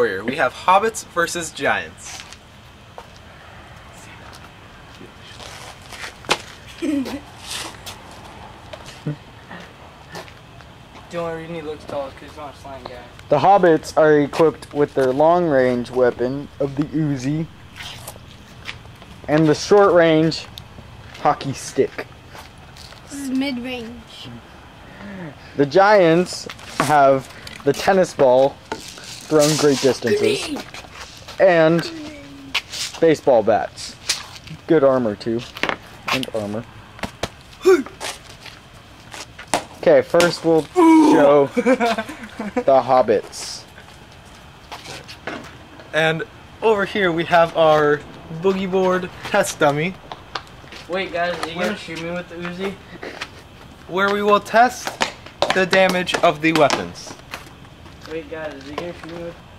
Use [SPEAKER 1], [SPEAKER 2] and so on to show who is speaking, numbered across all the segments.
[SPEAKER 1] Warrior. We have hobbits versus giants.
[SPEAKER 2] The only reason he looks tall is because he's not a slime guy.
[SPEAKER 3] The hobbits are equipped with their long range weapon of the Uzi and the short range hockey stick.
[SPEAKER 4] This is mid range.
[SPEAKER 3] The giants have the tennis ball thrown great distances and baseball bats. Good armor too. And armor. Okay, first we'll show the hobbits.
[SPEAKER 1] And over here we have our boogie board test dummy,
[SPEAKER 2] Wait, guys, are you
[SPEAKER 1] Where-
[SPEAKER 2] gonna shoot me with the Uzi?
[SPEAKER 1] where we will test the damage of the weapons.
[SPEAKER 2] Wait, guys, is he gonna shoot me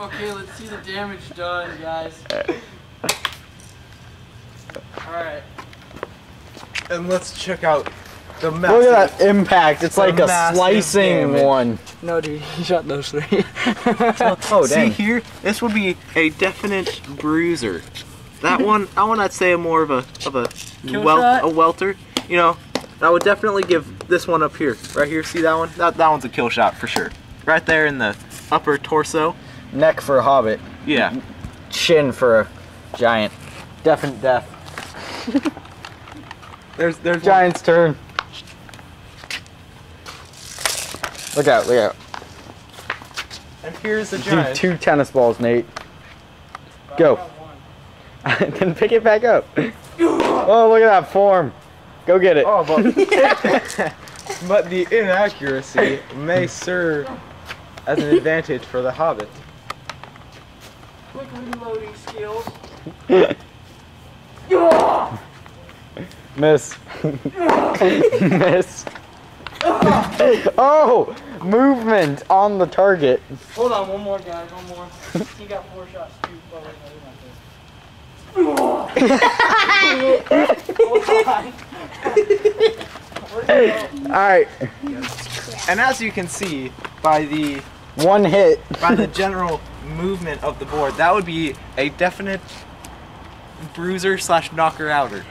[SPEAKER 2] Okay, let's see the damage done, guys. Alright.
[SPEAKER 1] And let's check out the
[SPEAKER 3] Look at that impact. It's like a slicing
[SPEAKER 1] damage.
[SPEAKER 3] one.
[SPEAKER 2] No, dude, he shot those three.
[SPEAKER 3] Oh,
[SPEAKER 1] See
[SPEAKER 3] dang.
[SPEAKER 1] here, this would be a definite bruiser. That one, I'd not say a more of a of a
[SPEAKER 2] Kill
[SPEAKER 1] wel-
[SPEAKER 2] shot?
[SPEAKER 1] a welter. You know, I would definitely give this one up here, right here. See that one? That that one's a kill shot for sure. Right there in the upper torso.
[SPEAKER 3] Neck for a hobbit.
[SPEAKER 1] Yeah.
[SPEAKER 3] Chin for a giant. Definite death.
[SPEAKER 1] There's there's one.
[SPEAKER 3] Giant's turn. Look out, look out.
[SPEAKER 1] And here's the
[SPEAKER 3] Do
[SPEAKER 1] giant.
[SPEAKER 3] two tennis balls, Nate. Go. then pick it back up. Oh, look at that form. Go get it.
[SPEAKER 1] Oh, but but the inaccuracy may serve as an advantage for the hobbit.
[SPEAKER 2] Quick reloading skills.
[SPEAKER 3] Miss. Miss. oh! Movement on the target.
[SPEAKER 2] Hold on, one more, guys, one more. He got four shots, too. Oh, wait, no, he got this.
[SPEAKER 3] Alright.
[SPEAKER 1] And as you can see by the
[SPEAKER 3] One hit.
[SPEAKER 1] by the general movement of the board, that would be a definite bruiser slash knocker outer.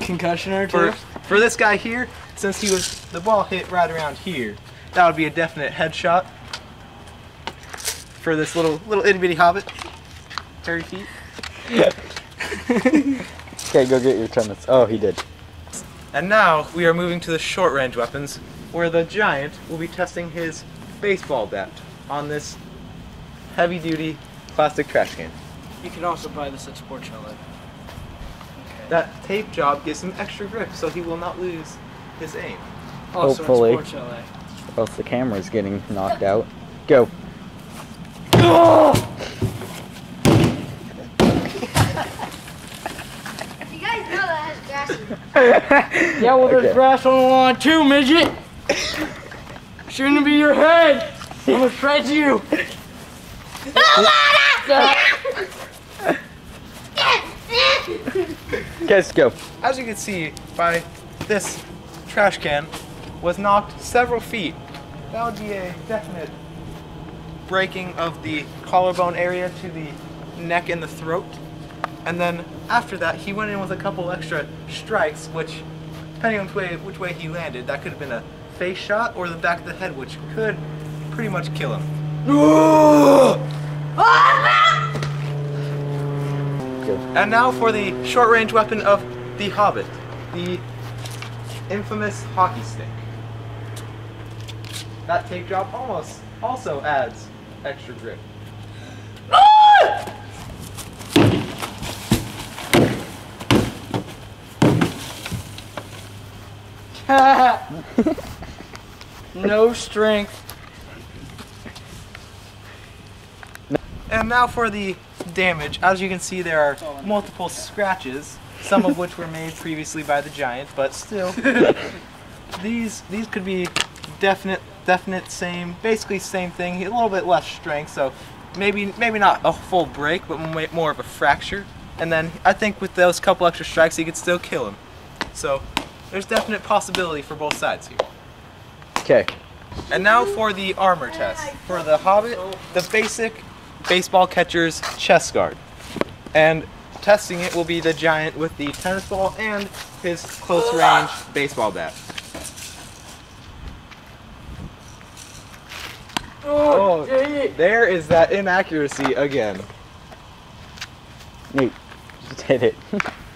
[SPEAKER 2] Concussion or
[SPEAKER 1] For
[SPEAKER 2] two?
[SPEAKER 1] for this guy here, since he was the ball hit right around here, that would be a definite headshot. For this little little itty bitty hobbit, thirty feet. Yeah.
[SPEAKER 3] okay, go get your tennis. Oh, he did.
[SPEAKER 1] And now we are moving to the short range weapons, where the giant will be testing his baseball bat on this heavy duty plastic trash can.
[SPEAKER 2] You can also buy this at Sport Chalet.
[SPEAKER 1] That tape job gives him extra grip so he will not lose his aim.
[SPEAKER 2] Also
[SPEAKER 3] Hopefully.
[SPEAKER 2] at Sport Chalet.
[SPEAKER 3] Or else the camera's getting knocked out. Go.
[SPEAKER 4] You guys know that has grass.
[SPEAKER 2] Yeah, well, there's
[SPEAKER 3] Okay.
[SPEAKER 2] grass on the lawn too, midget. Shouldn't be your head. I'm gonna shred you.
[SPEAKER 3] Guys, go.
[SPEAKER 1] As you can see by this trash can was knocked several feet. That would be a definite breaking of the collarbone area to the neck and the throat. And then after that, he went in with a couple extra strikes, which, depending on which way, which way he landed, that could have been a face shot or the back of the head, which could pretty much kill him. And now for the short range weapon of the Hobbit, the infamous hockey stick. That tape drop almost also adds extra grip.
[SPEAKER 2] no strength.
[SPEAKER 1] And now for the damage. As you can see, there are multiple scratches, some of which were made previously by the giant, but still, these these could be definite definite same, basically same thing. A little bit less strength, so maybe maybe not a full break, but more of a fracture. And then I think with those couple extra strikes, he could still kill him. So there's definite possibility for both sides here.
[SPEAKER 3] Okay.
[SPEAKER 1] And now for the armor test. For the Hobbit, the basic baseball catcher's chest guard. And testing it will be the giant with the tennis ball and his close range baseball bat.
[SPEAKER 2] Oh.
[SPEAKER 1] There is that inaccuracy again.
[SPEAKER 3] Nate, just hit it.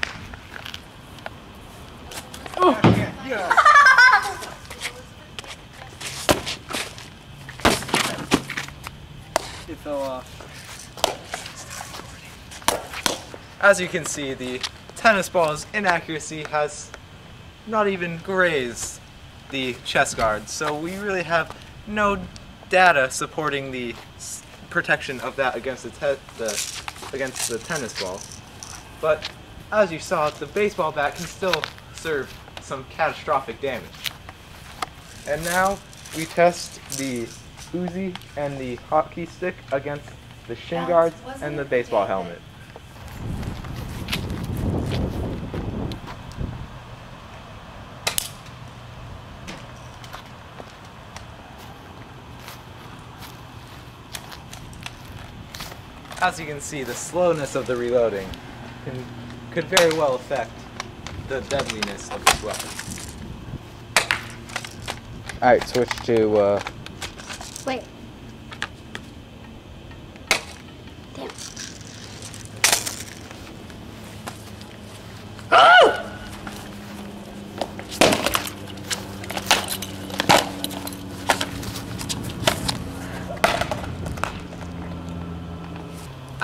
[SPEAKER 2] It fell off.
[SPEAKER 1] As you can see, the tennis ball's inaccuracy has not even grazed the chest guard, so we really have no data supporting the protection of that against the, the against the tennis ball. But as you saw, the baseball bat can still serve some catastrophic damage. And now we test the Uzi and the hockey stick against the shin guards and the baseball helmet. As you can see, the slowness of the reloading can, could very well affect the deadliness of this weapon.
[SPEAKER 3] Alright, switch to, uh,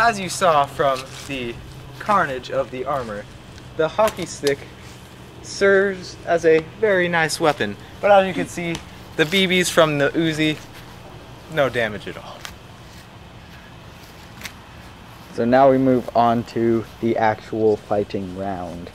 [SPEAKER 1] As you saw from the carnage of the armor, the hockey stick serves as a very nice weapon. But as you can see, the BBs from the Uzi, no damage at all.
[SPEAKER 3] so now we move on to the actual fighting round.